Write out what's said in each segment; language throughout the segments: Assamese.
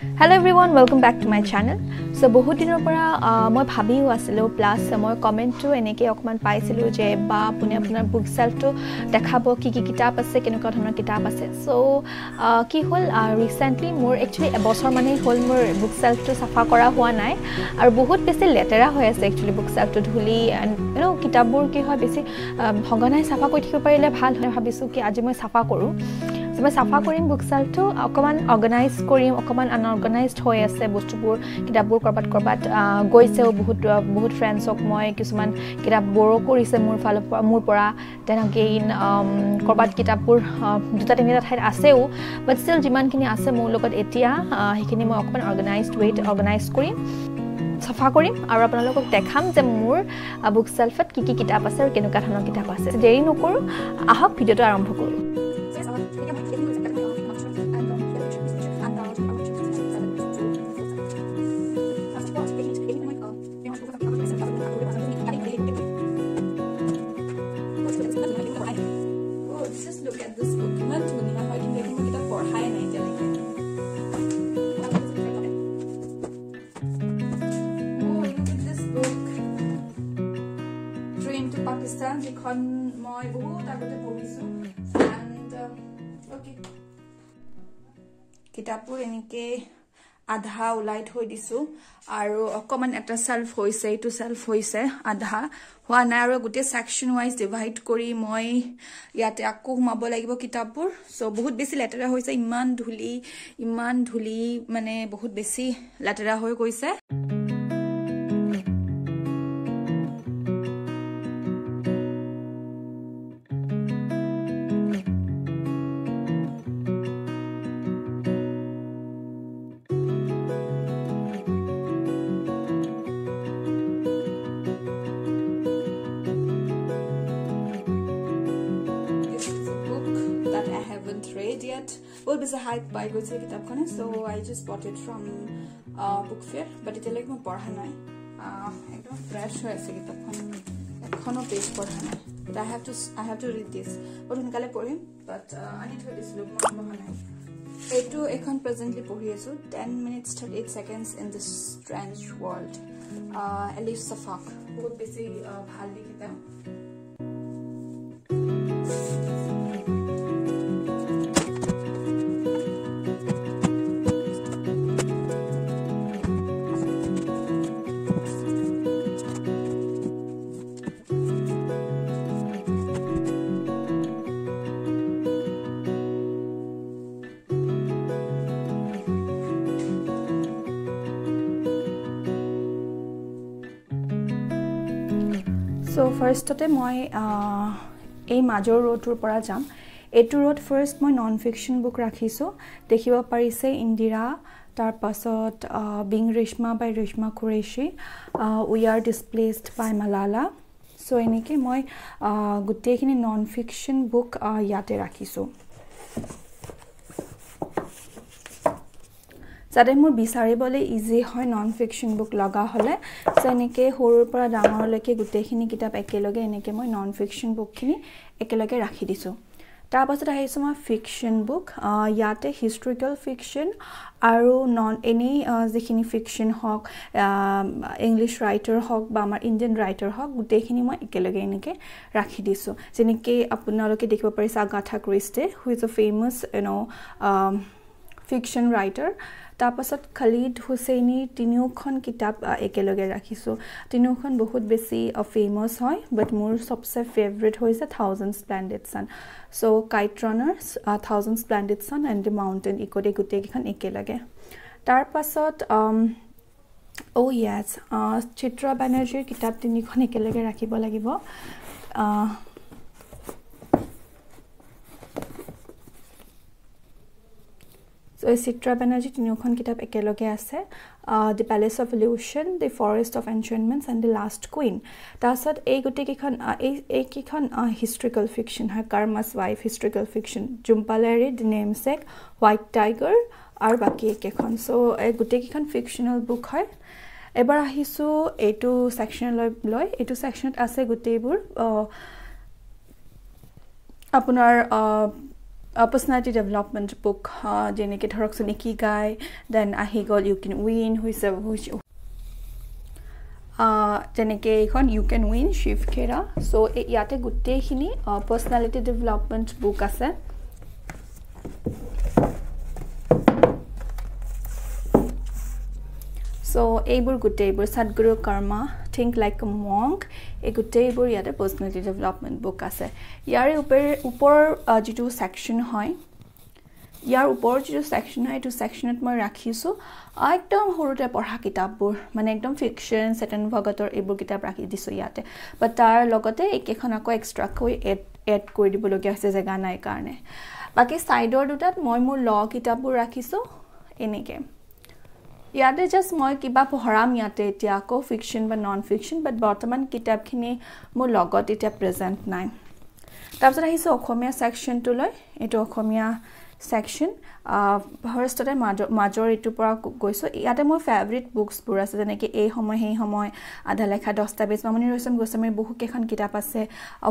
Hello' everyone welcome back to my channel so' বহুত দিনৰ পৰা মই ভাবিও আছিলোঁ প্লাছ মই কমেণ্টটো এনেকৈ অকণমান পাইছিলোঁ যে বা আপুনি আপোনাৰ বুক চেল্ফটো দেখাব কি কি কিতাপ আছে কেনেকুৱা ধৰণৰ কিতাপ আছে। চ' কি হ'ল ৰিচেণ্টলি মোৰ একচুৱেলি এবছৰমানেই হ'ল মোৰ বুক চেল্ফটো চাফা কৰা হোৱা নাই। আৰু বহুত বেছি লেতেৰা হৈ আছে একচুৱেলি বুক চেল্ফটো ধূলি এণ্ড ইউ ন' কিতাপবোৰ কি হয় বেছি সঘনাই চাফা কৰি থাকিব পাৰিলে ভাল হয়। ভাবিছোঁ কি আজি মই চাফা কৰোঁ। মই চাফা কৰিম বুক চেল্ফটো অকণমান অৰ্গেনাইজ কৰিম অকণমান আনঅৰ্গেনাইজড হৈ আছে বস্তুবোৰ কিতাপবোৰ ক'ৰবাত ক'ৰবাত গৈছেও বহুত বহুত ফ্ৰেণ্ডছক মই কিছুমান কিতাপ বড়ো কৰিছে মোৰ ফালৰ পৰা মোৰ পৰা দেন অগেইন ক'ৰবাত কিতাপবোৰ দুটা তিনিটা ঠাইত আছেও বাট ষ্টিল যিমানখিনি আছে মোৰ লগত এতিয়া সেইখিনি মই অকণমান অৰ্গেনাইজড ৱেইট অৰ্গেনাইজ কৰিম চাফা কৰিম আৰু আপোনালোকক দেখাম যে মোৰ বুক চেল্ফত কি কি কিতাপ আছে আৰু কেনেকুৱা ধৰণৰ কিতাপ আছে। দেৰি নকৰোঁ আহক ভিডিঅ'টো আৰম্ভ কৰোঁ। পাকিস্তান যিখন মই বহুত আগতে পঢ়িছো কিতাপবোৰ এনেকে আধা ওলাই থৈ দিছো আৰু অকণমান এটা চেল্ফ হৈছে এইটো চেল্ফ হৈছে আধা। হোৱা নাই আৰু গোটেই ছেকশ্যন ৱাইজ ডিভাইড কৰি মই ইয়াতে আকৌ সোমাব লাগিব কিতাপবোৰ। চ' বহুত বেছি লেতেৰা হৈছে ইমান ধূলি ইমান ধূলি মানে বহুত বেছি লেতেৰা হৈ গৈছে। বেছি হাইপ পাই গৈছে কিতাপখনে so' I just bought it from book fair but এতিয়ালৈকে মই পঢ়া নাই একদম ফ্ৰেছ হৈ আছে কিতাপখন এখনো পেজ পঢ়া নাই but I have to I have to read this বহুত সোনকালে পঢ়িম বাট আনি থৈ দিছিলোঁ মই পঢ়া নাই এইটো এইখন প্ৰেজেণ্টলি পঢ়ি আছোঁ ten minutes thirty eight seconds in this strange world Elif Shafak বহুত বেছি ভাল দি কিতাপ চ' ফাৰ্ষ্টতে মই এই মাজৰ ৰ'টোৰ পৰা যাম। এইটো ৰ'দ ফাৰ্ষ্ট মই নন ফিকশ্যন বুক ৰাখিছোঁ। দেখিব পাৰিছে ইন্দিৰা তাৰপাছত being Reshma by Reshma Qureshi we are displaced by Malala. So' এনেকৈ মই গোটেইখিনি নন ফিকশ্যন বুক ইয়াতে ৰাখিছোঁ। যাতে মোৰ বিচাৰিবলৈ ইজি হয় নন ফিকশ্যন বুক লগা হ'লে। চ' এনেকৈ সৰুৰ পৰা ডাঙৰলৈকে গোটেইখিনি কিতাপ একেলগে এনেকৈ মই নন ফিকশ্যন বুকখিনি একেলগে ৰাখি দিছোঁ। তাৰপাছত আহিছোঁ মই ফিকশ্যন বুক ইয়াতে হিষ্টৰিকেল ফিকশ্যন আৰু নন এনেই যিখিনি ফিকশ্যন হওক ইংলিছ ৰাইটাৰ হওক বা আমাৰ ইণ্ডিয়ান ৰাইটাৰ হওক গোটেইখিনি মই একেলগে এনেকৈ ৰাখি দিছোঁ। যেনেকৈ আপোনালোকে দেখিব পাৰিছে Agatha Christie who is a famous you know' fiction writer তাৰপাছত খালিদ হুছেইনীৰ তিনিওখন কিতাপ একেলগে ৰাখিছোঁ। তিনিওখন বহুত বেছি ফেমাছ হয় বাট মোৰ চবচে ফেভৰেট হৈছে thousand splendid sun so' kite runners thousand splendid sun and the mountain ইকোতে গোটেইকেইখন একেলগে। তাৰপাছত অ' য়েছ চিত্ৰা বেনাৰ্জীৰ কিতাপ তিনিখন একেলগে ৰাখিব লাগিব চ' এই চিত্ৰা বেনাৰ্জী তিনিওখন কিতাপ একেলগে আছে the palace of illusion the forest of এনচইনমেণ্টছ and the last queen তাৰপাছত এই গোটেইকেইখন এই এইকেইখন হিষ্ট্ৰিকেল ফিকশ্যন হয়। Karna's wife historical fiction Jhumpa Lahiri the namesake white tiger আৰু বাকী একেখন। চ' এই গোটেইকেইখন ফিকশ্যনেল বুক হয়। এবাৰ আহিছোঁ এইটো ছেকশ্যনলৈ লৈ এইটো ছেকশ্যনত আছে গোটেইবোৰ আপোনাৰ পাৰ্চনেলিটি ডেভেলপমেণ্ট বুক যেনেকৈ ধৰকচোন ইকি গাই দেন আহি গ'ল ইউ কেন উইন হৈছে যেনেকৈ এইখন you can win Shiv Khera so' ইয়াতে গোটেইখিনি পাৰ্চনেলিটি ডেভেলপমেণ্ট বুক আছে। চ' এইবোৰ গোটেইবোৰ Sadhguru Karma think like monk এই গোটেইবোৰ ইয়াতে পাৰ্চনেলিটি ডেভেলপমেণ্ট বুক আছে। ইয়াৰে ওপৰে ওপৰৰ যিটো ছেকশ্যন হয় ইয়াৰ ওপৰত যিটো ছেকশ্যন হয় এইটো ছেকশ্যনত মই ৰাখিছোঁ। একদম সৰুতে পঢ়া কিতাপবোৰ মানে একদম ফিকশ্যন চেতন ভগতৰ এইবোৰ কিতাপ ৰাখি দিছোঁ ইয়াতে। বাট তাৰ লগতে এইকেইখন আকৌ এক্সট্ৰাকৈ এড এড কৰি দিবলগীয়া হৈছে জেগা নাই কাৰণে। বাকী ছাইডৰ দুটাত মই মোৰ ল কিতাপবোৰ ৰাখিছোঁ এনেকৈ। ইয়াতে জাষ্ট মই কিবা পঢ়াম ইয়াতে এতিয়া আকৌ ফিকশ্যন বা নন ফিকশ্যন বাট বৰ্তমান কিতাপখিনি মোৰ লগত এতিয়া প্ৰেজেণ্ট নাই। তাৰপিছত আহিছোঁ অসমীয়া ছেকশ্যনটোলৈ এইটো অসমীয়া ছেকশ্যন ফাৰ্ষ্টতে মাজৰ মাজৰ এইটোৰ পৰা গৈছোঁ। ইয়াতে মোৰ ফেভৰিট বুকছবোৰ আছে যেনেকৈ এই সময় সেই সময় আধা লেখা দস্তাবেজ মামণি ৰয়চম গোস্বামীৰ বহুকেইখন কিতাপ আছে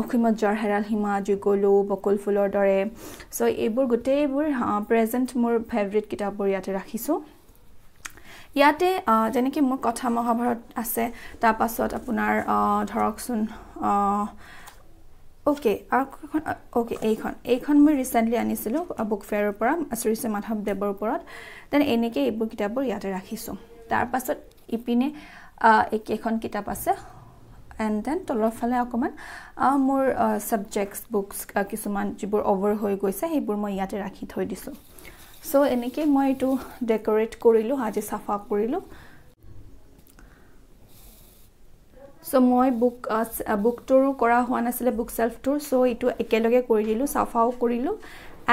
অসীমত জ্বৰ হেৰাল সীমা যুগলু বকুল ফুলৰ দৰে। চ' এইবোৰ গোটেইবোৰ প্ৰেজেণ্ট মোৰ ফেভৰিট কিতাপবোৰ ইয়াতে ৰাখিছোঁ। ইয়াতে যেনেকৈ মোৰ কথা মহাভাৰত আছে তাৰপাছত আপোনাৰ ধৰকচোন অ'কে আৰু এখন অ'কে এইখন এইখন মই ৰিচেণ্টলি আনিছিলোঁ বুক ফেয়াৰৰ পৰা শ্ৰী মাধৱদেৱৰ ওপৰত। দেন এনেকৈ এইবোৰ কিতাপবোৰ ইয়াতে ৰাখিছোঁ। তাৰপাছত ইপিনে এইকেইখন কিতাপ আছে এণ্ড দেন তলৰ ফালে অকণমান মোৰ ছাবজেক্টছ বুকছ কিছুমান যিবোৰ অভাৰ হৈ গৈছে সেইবোৰ মই ইয়াতে ৰাখি থৈ দিছোঁ। চ' এনেকৈ মই এইটো ডেক'ৰেট কৰিলোঁ আজি চাফা কৰিলোঁ। চ' মই বুক বুকটোৰো কৰা হোৱা নাছিলে বুক চেল্ফটোৰ চ' এইটো একেলগে কৰি দিলোঁ চাফাও কৰিলোঁ।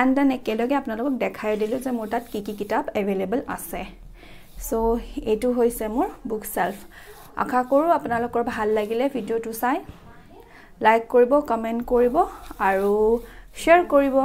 এণ্ড দেন একেলগে আপোনালোকক দেখাই দিলোঁ যে মোৰ তাত কি কি কিতাপ এভেইলেবল আছে। চ' এইটো হৈছে মোৰ বুক চেল্ফ আশা কৰোঁ আপোনালোকৰ ভাল লাগিলে ভিডিঅ'টো চাই। লাইক কৰিব কমেণ্ট কৰিব আৰু শ্বেয়াৰ কৰিব।